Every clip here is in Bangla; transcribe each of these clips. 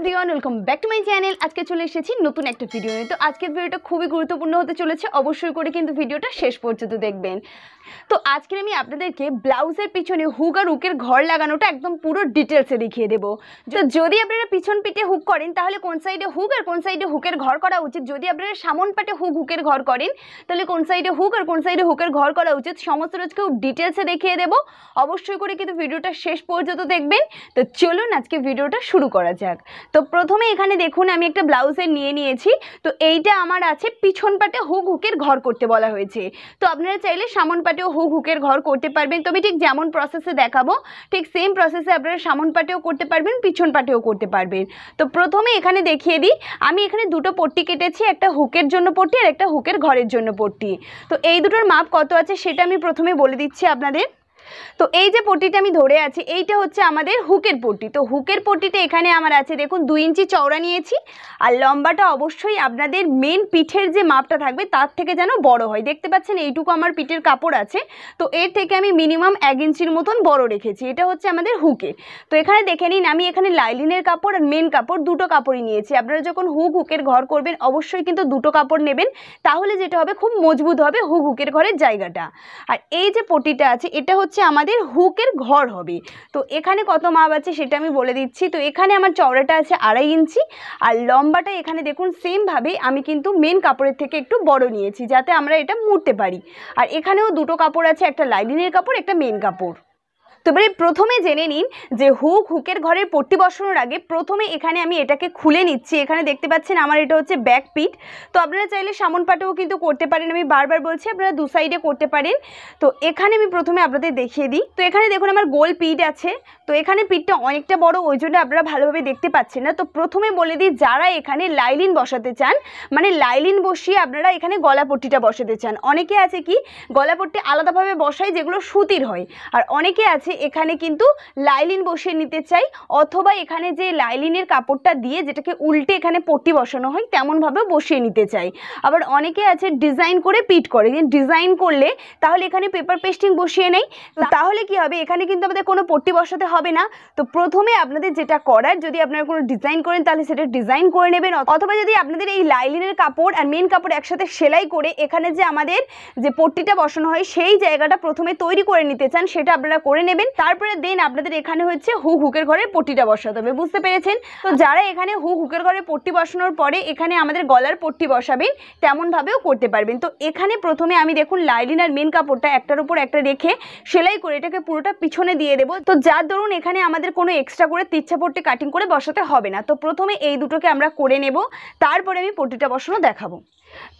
Everyone welcome back to my channel আজকে চলে এসেছি নতুন একটা ভিডিও নিয়ে। তো আজকের ভিডিওটা খুবই গুরুত্বপূর্ণ হতে চলেছে। অবশ্যই করে কিন্তু ভিডিওটা শেষ পর্যন্ত দেখবেন। তো আজকে আমি আপনাদেরকে ব্লাউজের পিছনে হুক আর হুকের ঘর লাগানোটা একদম পুরো ডিটেলসে দেখিয়ে দেবো। তো যদি আপনারা পিছন পিঠে হুক করেন, তাহলে কোন সাইডে হুক আর কোন সাইডে হুকের ঘর করা উচিত? যদি আপনারা সামন পাটে হুক হুকের ঘর করেন, তাহলে কোন সাইডে হুক আর কোন সাইডে হুকের ঘর করা উচিত? সমস্ত রোজ খুব ডিটেলসে দেখিয়ে দেবো। অবশ্যই করে কিন্তু ভিডিওটা শেষ পর্যন্ত দেখবেন। তো চলুন আজকে ভিডিওটা শুরু করা যাক। তো প্রথমে এখানে দেখুন আমি একটা ব্লাউজের নিয়ে নিয়েছি। তো এইটা আমার আছে পিছন পাটে হুক হুকের ঘর করতে বলা হয়েছে। তো আপনারা চাইলে সামন পাটেও হুক হুকের ঘর করতে পারবেন। তবে ঠিক যেমন প্রসেসে দেখাবো, ঠিক সেম প্রসেসে আপনারা সামন পাটেও করতে পারবেন, পিছন পাটেও করতে পারবেন। তো প্রথমে এখানে দেখিয়ে দিই, আমি এখানে দুটো পট্টি কেটেছি, একটা হুকের জন্য পট্টি আর একটা হুকের ঘরের জন্য পট্টি। তো এই দুটোর মাপ কত আছে সেটা আমি প্রথমে বলে দিচ্ছি আপনাদের। তো এই যে পট্টিটা আমি ধরে আছি, এইটা হচ্ছে আমাদের হুকের পট্টি। তো হুকের পট্টিটা এখানে আমার আছে, দেখুন, দুই ইঞ্চি চওড়া নিয়েছি আর লম্বাটা অবশ্যই আপনাদের মেন পিঠের যে মাপটা থাকবে তার থেকে যেন বড় হয়। দেখতে পাচ্ছেন, এইটুকু আমার পিঠের কাপড় আছে। তো এর থেকে আমি মিনিমাম এক ইঞ্চির মতন বড় রেখেছি। এটা হচ্ছে আমাদের হুকের তো এখানে দেখে নিন, আমি এখানে লাইলিনের কাপড় আর মেন কাপড় দুটো কাপড়ই নিয়েছি। আপনারা যখন হুক হুকের ঘর করবেন, অবশ্যই কিন্তু দুটো কাপড় নেবেন। তাহলে যেটা হবে, খুব মজবুত হবে হুক হুকের ঘরের জায়গাটা। আর এই যে পট্টিটা আছে, এটা হচ্ছে আমাদের হুকের ঘর হবে। তো এখানে কত মাপ আছে সেটা আমি বলে দিচ্ছি। তো এখানে আমার চওড়াটা আছে আড়াই ইঞ্চি। আর লম্বাটা এখানে দেখুন সেমভাবে আমি কিন্তু মেন কাপড়ের থেকে একটু বড় নিয়েছি, যাতে আমরা এটা মুড়তে পারি। আর এখানেও দুটো কাপড় আছে, একটা লাইনিংয়ের কাপড়, একটা মেন কাপড়। তো এবারে প্রথমে জেনে নিন যে হুক হুকের ঘরের পট্টি বসানোর আগে প্রথমে এখানে আমি এটাকে খুলে নিচ্ছি। এখানে দেখতে পাচ্ছেন আমার এটা হচ্ছে ব্যাক পিট তো আপনারা চাইলে সামন পাটেও কিন্তু করতে পারেন। আমি বারবার বলছি, আপনারা দু সাইডে করতে পারেন। তো এখানে আমি প্রথমে আপনাদের দেখিয়ে দিই। তো এখানে দেখুন আমার গোল পিঠ আছে। তো এখানে পিঠটা অনেকটা বড়, ওই জন্য আপনারা ভালোভাবে দেখতে পাচ্ছেন না। তো প্রথমে বলে দিই, যারা এখানে লাইলিন বসাতে চান মানে লাইলিন বসিয়ে আপনারা এখানে গলা পট্টিটা বসাতে চান। অনেকে আছে কি, গলা পট্টি আলাদাভাবে বসায় যেগুলো সুতির হয়। আর অনেকে আছে এখানে কিন্তু লাইলিন বসিয়ে নিতে চাই, অথবা এখানে যে লাইলিনের কাপড়টা দিয়ে যেটাকে উল্টে এখানে পট্টি বসানো হয় তেমনভাবে বসিয়ে নিতে চাই। আবার অনেকে আছে ডিজাইন করে পিট করে ডিজাইন করলে তাহলে এখানে পেপার পেস্টিং বসিয়ে নেই। তাহলে কি হবে? এখানে কিন্তু আমাদের কোনো পট্টি বসাতে হবে না। তো প্রথমে আপনাদের যেটা করার, যদি আপনারা কোনো ডিজাইন করেন, তাহলে সেটা ডিজাইন করে নেবেন। অথবা যদি আপনাদের এই লাইলিনের কাপড় আর মেন কাপড় একসাথে সেলাই করে এখানে যে আমাদের যে পট্টিটা বসানো হয়, সেই জায়গাটা প্রথমে তৈরি করে নিতে চান, সেটা আপনারা করে নেবেন। তারপরে দেন আপনাদের এখানে হচ্ছে হু হুকের ঘরে পট্টিটা বসাতে হবে। বুঝতে পেরেছেন? তো যারা এখানে হু হুকের ঘরে পট্টি বসানোর পরে এখানে আমাদের গলার পট্টি বসাবেন তেমনভাবেও করতে পারবেন। তো এখানে প্রথমে আমি দেখুন লাইলিন আর মেন কাপড়টা একটার উপর একটা রেখে সেলাই করে এটাকে পুরোটা পিছনে দিয়ে দেবো। তো যার ধরুন এখানে আমাদের কোনো এক্সট্রা করে তিচ্ছা পট্টি কাটিং করে বসাতে হবে না। তো প্রথমে এই দুটোকে আমরা করে নেব। তারপরে আমি পট্টিটা বসানো দেখাবো।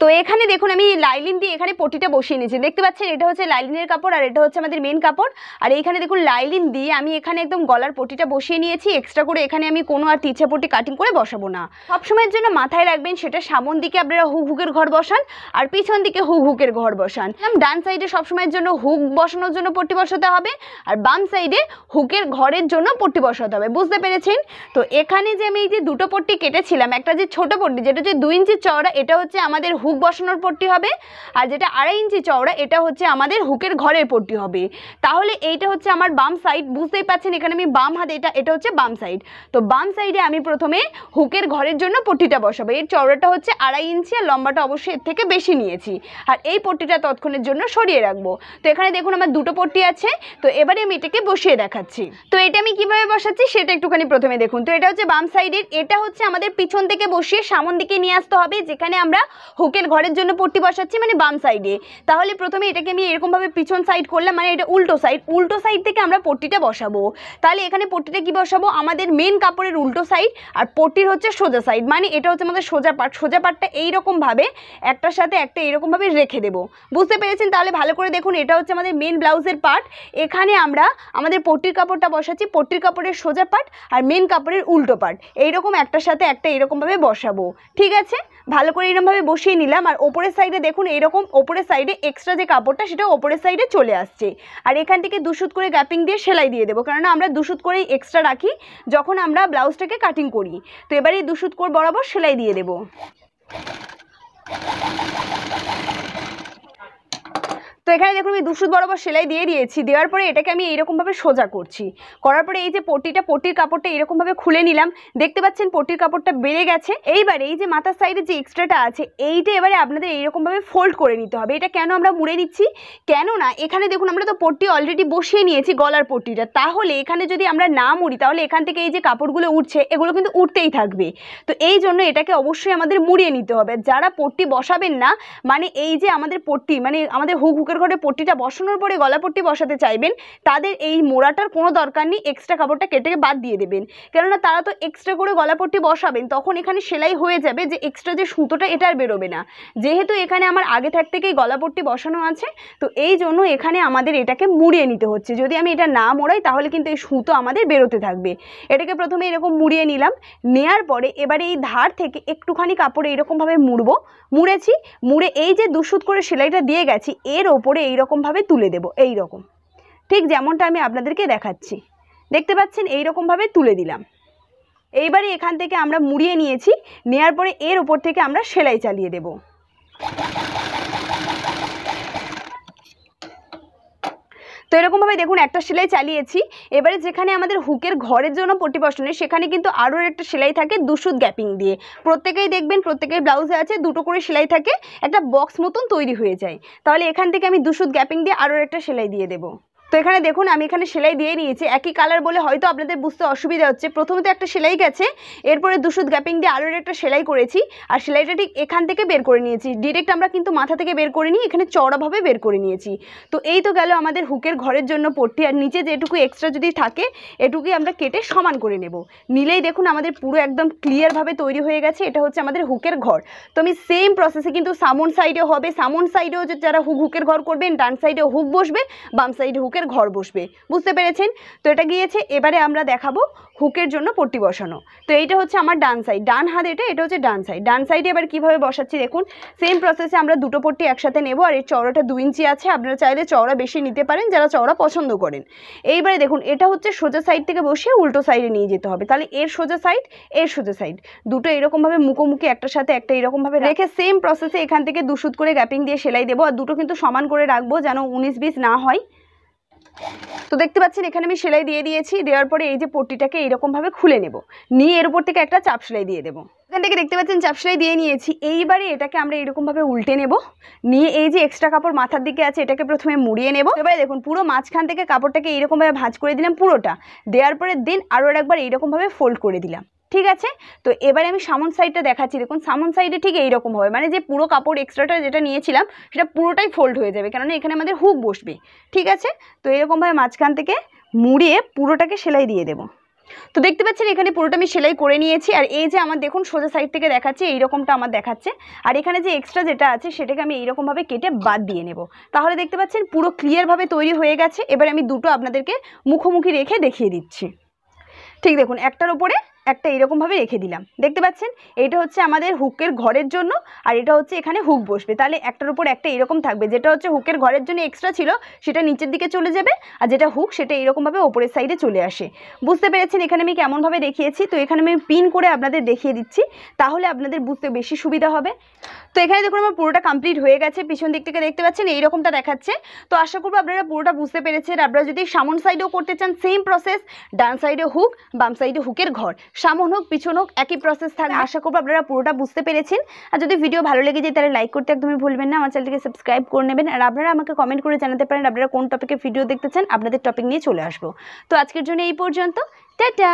তো এখানে দেখুন, আমি লাইলিন দিয়ে এখানে পটিটা বসিয়ে নিয়েছি। দেখতে পাচ্ছেন, এটা হচ্ছে লাইলিনের কাপড় আর এটা হচ্ছে আমাদের মেন কাপড়। আর এইখানে দেখুন, লাইলিন দিয়ে আমি এখানে একদম গলার পটিটা বসিয়ে নিয়েছি। এক্সট্রা করে এখানে আমি কোনো আর তিচ্ছা পটি কাটিং করে বসাবো না। সবসময়ের জন্য মাথায় রাখবেন, সেটা সামন দিকে আপনারা হুক হুকের ঘর বসান আর পিছন দিকে হুক হুকের ঘর বসান। ডান সাইডে সবসময়ের জন্য হুক বসানোর জন্য পট্টি বসাতে হবে আর বাম সাইডে হুকের ঘরের জন্য পট্টি বসাতে হবে। বুঝতে পেরেছেন? তো এখানে যে আমি এই যে দুটো পট্টি কেটেছিলাম, একটা যে ছোট পট্টি যেটা হচ্ছে দুই ইঞ্চি চওড়া, এটা হচ্ছে আমাদের হুক বসানোর পট্টি হবে আর যেটা আড়াই ইঞ্চি চওড়া, এটা হচ্ছে আমাদের হুকের ঘরের পট্টি হবে। তাহলে এইটা হচ্ছে আমার বাম সাইড বুঝতেই পাচ্ছেন এখানে আমি বাম হাতে এটা এটা হচ্ছে বাম সাইড তো বাম সাইডে আমি প্রথমে হুকের ঘরের জন্য পট্টিটা বসাবো। এর চওড়াটা হচ্ছে আড়াই ইঞ্চি আর লম্বাটা অবশ্যই এর থেকে বেশি নিয়েছি। আর এই পট্টিটা তৎক্ষণের জন্য সরিয়ে রাখব। তো এখানে দেখুন আমার দুটো পট্টি আছে। তো এবারে আমি এটাকে বসিয়ে দেখাচ্ছি। তো এটা আমি কীভাবে বসাচ্ছি সেটা একটুখানি প্রথমে দেখুন। তো এটা হচ্ছে বাম সাইডের এটা হচ্ছে আমাদের পিছন থেকে বসিয়ে সামন দিকে নিয়ে আসতে হবে, যেখানে আমরা হুকের ঘরের জন্য পট্টি বসাচ্ছি মানে বাম সাইডে তাহলে প্রথমে এটাকে আমি এরকমভাবে পিছন সাইড করলাম মানে এটা উল্টো সাইড উল্টো সাইড থেকে আমরা পট্টিটা বসাবো। তাহলে এখানে পট্টিটা কি বসাবো? আমাদের মেন কাপড়ের উল্টো সাইড আর পট্টির হচ্ছে সোজা সাইড মানে এটা হচ্ছে আমাদের সোজা পাট। সোজা পাটটা এইরকমভাবে একটার সাথে একটা এরকমভাবে রেখে দেবো। বুঝতে পেরেছেন? তাহলে ভালো করে দেখুন, এটা হচ্ছে আমাদের মেন ব্লাউজের পার্ট এখানে আমরা আমাদের পট্টির কাপড়টা বসাচ্ছি, পট্টির কাপড়ের সোজা পাট আর মেন কাপড়ের উল্টো পাট। এইরকম একটার সাথে একটা এরকমভাবে বসাবো। ঠিক আছে? ভালো করে এরকমভাবে বসিয়ে নিলাম। আর ওপরের সাইডে দেখুন, এরকম ওপরের সাইডে এক্সট্রা যে কাপড়টা সেটা ওপরের সাইডে চলে আসছে। আর এখান থেকে দুশুত করে গ্যাপিং দিয়ে সেলাই দিয়ে দেবো। কেননা আমরা দুশুত করেই এক্সট্রা রাখি, যখন আমরা ব্লাউজটাকে কাটিং করি। তো এবারে দুশুত করে বরাবর সেলাই দিয়ে দেবো। তো এখানে দেখুন আমি দুশুদ বরাবর সেলাই দিয়ে দিয়েছি। দেওয়ার পরে এটাকে আমি এইরকমভাবে সোজা করছি। করার পরে এই যে পট্টিটা পট্টির কাপড়টা এরকমভাবে খুলে নিলাম। দেখতে পাচ্ছেন পট্টির কাপড়টা বেড়ে গেছে। এইবারে এই যে মাথার সাইডে যে এক্সট্রাটা আছে, এইটা এবারে আপনাদের এইরকমভাবে ফোল্ড করে নিতে হবে। এটা কেন আমরা মুড়ে নিচ্ছি? কেন না এখানে দেখুন আমরা তো পট্টি অলরেডি বসিয়ে নিয়েছি গলার পট্টিটা। তাহলে এখানে যদি আমরা না মুড়ি, তাহলে এখান থেকে এই যে কাপড়গুলো উঠছে, এগুলো কিন্তু উঠতেই থাকবে। তো এই জন্য এটাকে অবশ্যই আমাদের মুড়িয়ে নিতে হবে। যারা পট্টি বসাবেন না মানে এই যে আমাদের পট্টি মানে আমাদের হুক হুকের ঘরে পট্টিটা বসানোর পরে গলা পট্টি বসাতে চাইবেন, তাদের এই মোড়াটার কোনো দরকার নেই এক্সট্রা কাপড়টা কেটে বাদ দিয়ে দেবেন। কেননা তারা তো এক্সট্রা করে গলা পট্টি বসাবেন, তখন এখানে সেলাই হয়ে যাবে যে এক্সট্রা যে সুতোটা এটা আর বেরোবে না। যেহেতু এখানে আমার আগে থাক থেকেই গলা পট্টি বসানো আছে, তো এই জন্য এখানে আমাদের এটাকে মুড়িয়ে নিতে হচ্ছে। যদি আমি এটা না মোড়াই, তাহলে কিন্তু এই সুতো আমাদের বেরোতে থাকবে। এটাকে প্রথমে এরকম মুড়িয়ে নিলাম, নেয়ার পরে এবারে এই ধার থেকে একটুখানি কাপড় এরকমভাবে মুড়বো, মুড়েছি, মুড়ে এই যে দুশুদ করে সেলাইটা দিয়ে গেছি, এর ওপরে এইরকমভাবে তুলে দেব এই রকম ঠিক যেমনটা আমি আপনাদেরকে দেখাচ্ছি। দেখতে পাচ্ছেন? এই রকমভাবে তুলে দিলাম। এইবারে এখান থেকে আমরা মুড়িয়ে নিয়েছি, নেয়ার পরে এর ওপর থেকে আমরা সেলাই চালিয়ে দেব। তো এরকমভাবে দেখুন, একটা সেলাই চালিয়েছি। এবারে যেখানে আমাদের হুকের ঘরের জন্য পট্টি বসানো সেখানে কিন্তু আরও একটা সেলাই থাকে দুশুদ গ্যাপিং দিয়ে। প্রত্যেকেই দেখবেন, প্রত্যেকের ব্লাউজে আছে, দুটো করে সেলাই থাকে, একটা বক্স মতন তৈরি হয়ে যায়। তাহলে এখান থেকে আমি দুশুদ গ্যাপিং দিয়ে আরও একটা সেলাই দিয়ে দেবো। তো এখানে দেখুন, আমি এখানে সেলাই দিয়ে নিয়েছি। একই কালার বলে হয়তো আপনাদের বুঝতে অসুবিধা হচ্ছে। প্রথমে তো একটা সেলাই গেছে, এরপরে দুশুদ গ্যাপিং দিয়ে আরও একটা সেলাই করেছি। আর সেলাইটা ঠিক এখান থেকে বের করে নিয়েছি। ডিরেক্ট আমরা কিন্তু মাথা থেকে বের করে নিই এখানে চড়াভাবে বের করে নিয়েছি। তো এই তো গেল আমাদের হুকের ঘরের জন্য পট্টি। আর নিচে যেটুকু এক্সট্রা যদি থাকে, এটুকুই আমরা কেটে সমান করে নেব। নিলেই দেখুন আমাদের পুরো একদম ক্লিয়ারভাবে তৈরি হয়ে গেছে। এটা হচ্ছে আমাদের হুকের ঘর। তো আমি সেম প্রসেসে কিন্তু সামন সাইডেও হবে। সামন সাইডেও যারা হুক, হুকের ঘর করবেন, ডান সাইডেও হুক বসবে, বাম সাইডে হুকের হুকের ঘর বসবে। বুঝতে পেরেছেন? তো এটা গিয়েছে, এবারে আমরা দেখাবো হুকের জন্য পট্টি বসানো। তো এইটা হচ্ছে আমার ডান সাইড ডান হাত এটা এটা হচ্ছে ডান সাইড ডান সাইডে এবার কীভাবে বসাচ্ছি দেখুন সেম প্রসেসে আমরা দুটো পট্টি একসাথে নেব আর এর চওড়াটা দু ইঞ্চি আছে। আপনারা চাইলে চওড়া বেশি নিতে পারেন, যারা চওড়া পছন্দ করেন। এইবারে দেখুন, এটা হচ্ছে সোজা সাইড থেকে বসিয়ে উল্টো সাইডে নিয়ে যেতে হবে। তাহলে এর সোজা সাইড এর সোজা সাইড দুটো এরকমভাবে মুখোমুখি একটার সাথে একটা এরকমভাবে রেখে সেম প্রসেসে এখান থেকে দুশুদ করে গ্যাপিং দিয়ে সেলাই দেবো। আর দুটো কিন্তু সমান করে রাখব যেন উনিশ বিশ না হয়। তো দেখতে পাচ্ছেন, এখানে আমি সেলাই দিয়ে দিয়েছি। দেওয়ার পরে এই যে পট্টিটাকে এইরকমভাবে খুলে নেব। নিয়ে এর উপর থেকে একটা চাপ সেলাই দিয়ে দেবো। এখান থেকে দেখতে পাচ্ছেন, চাপ সেলাই দিয়ে নিয়েছি। এইবারে এটাকে আমরা এরকমভাবে উল্টে নেব। নিয়ে এই যে এক্সট্রা কাপড় মাথার দিকে আছে, এটাকে প্রথমে মুড়িয়ে নেব। এবারে দেখুন, পুরো মাঝখান থেকে কাপড়টাকে এইরকমভাবে ভাঁজ করে দিলাম পুরোটা। দেওয়ার পরে দিন আরও একবার এইরকমভাবে ফোল্ড করে দিলাম। ঠিক আছে? তো এবারে আমি সামন সাইডটা দেখাচ্ছি। দেখুন, সামন সাইডে ঠিক এইরকম হবে। মানে যে পুরো কাপড় এক্সট্রাটা যেটা নিয়েছিলাম, সেটা পুরোটাই ফোল্ড হয়ে যাবে। কেননা এখানে আমাদের হুক বসবে। ঠিক আছে? তো এরকমভাবে মাঝখান থেকে মুড়িয়ে পুরোটাকে সেলাই দিয়ে দেবো। তো দেখতে পাচ্ছেন, এখানে পুরোটা আমি সেলাই করে নিয়েছি। আর এই যে আমার, দেখুন, সোজা সাইড থেকে দেখাচ্ছে, এইরকমটা আমার দেখাচ্ছে। আর এখানে যে এক্সট্রা যেটা আছে, সেটাকে আমি এইরকমভাবে কেটে বাদ দিয়ে নেব। তাহলে দেখতে পাচ্ছেন, পুরো ক্লিয়ারভাবে তৈরি হয়ে গেছে। এবার আমি দুটো আপনাদেরকে মুখোমুখি রেখে দেখিয়ে দিচ্ছি। ঠিক দেখুন, একটার উপরে একটা এরকমভাবে রেখে দিলাম। দেখতে পাচ্ছেন? এটা হচ্ছে আমাদের হুকের ঘরের জন্য আর এটা হচ্ছে এখানে হুক বসবে। তাহলে একটার উপর একটা এরকম থাকবে। যেটা হচ্ছে হুকের ঘরের জন্য এক্সট্রা ছিল, সেটা নিচের দিকে চলে যাবে আর যেটা হুক, সেটা এরকমভাবে ওপরের সাইডে চলে আসে। বুঝতে পেরেছেন? এখানে আমি কেমনভাবে দেখিয়েছি। তো এখানে আমি পিন করে আপনাদের দেখিয়ে দিচ্ছি। তাহলে আপনাদের বুঝতে বেশি সুবিধা হবে। তো এখানে দেখুন, আমার পুরোটা কমপ্লিট হয়ে গেছে। পিছন দিক থেকে দেখতে পাচ্ছেন? এইরকমটা দেখাচ্ছে। তো আশা করব আপনারা পুরোটা বুঝতে পেরেছেন। আপনারা যদি সামন সাইডেও করতে চান সেম প্রসেস ডান সাইডে হুক, বাম সাইডে হুকের ঘর। সামন হোক পিছন হোক একই প্রসেস থাকবে। আশা করব আপনারা পুরোটা বুঝতে পেরেছেন। আর যদি ভিডিও ভালো লেগে যায়, তাহলে লাইক করতে একদমই ভুলবেন না। আমার চ্যানেলটিকে সাবস্ক্রাইব করে নেবেন। আর আপনারা আমাকে কমেন্ট করে জানাতে পারেন, আপনারা কোন টপিকে ভিডিও দেখতে চান, আপনাদের টপিক নিয়ে চলে আসব। তো আজকের জন্য এই পর্যন্ত। টাটা!